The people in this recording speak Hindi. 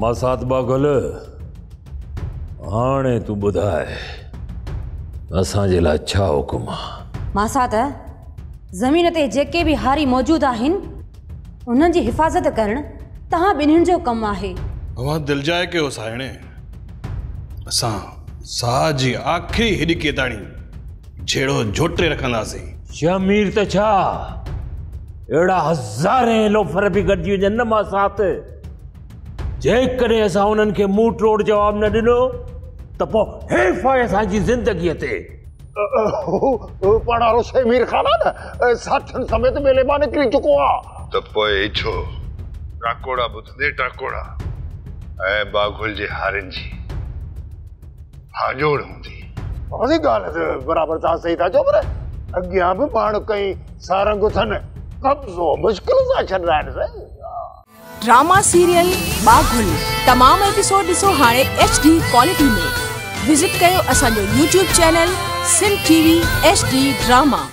मसात बागुल हाणे तूं ॿुधाए असांजे लाइ छा हुकुम आहे मासात ज़मीन ते जेके बि हारी मौजूदु आहिनि उन्हनि जी हिफ़ाज़त करणु तव्हां ॿिन्हिनि जो कमु आहे अवां दिलजाए कयो साहिणे असां साह जी आख़िरी हिॾिके ताणी झेड़ो झोटे रखंदासीं शमीर त छा अहिड़ा हज़ारे लोफर बि गॾिजी वञनि न माँ साथ जेकॾहिं असां उन्हनि खे मूं टोड़ जवाबु न ॾिनो त पोइ हेफ़ आहे असांजी ज़िंदगीअ ते। पाड़ारो शेमीर खान आहे न साथियुनि समेत मेले माँ निकिरी चुको आहे त पोइ छो? टाकोड़ा ॿुधंदे टाकोड़ा ऐं बाघुल जे हारनि जी हाजोड़ हूंदी। ॻाल्हि बराबरि तव्हां सही था चओ पर अॻियाँ बि माण्हू कई सारंग अथनि कब्ज़ो मुश्किल सां छॾंदा आहिनि साईं। ड्रामा सीरियल बाघुल। तमाम एपिसोड ॾिसो हाणे एच डी क्वालिटी में। विज़िट कयो असांजो YouTube channel Sindh TV H D drama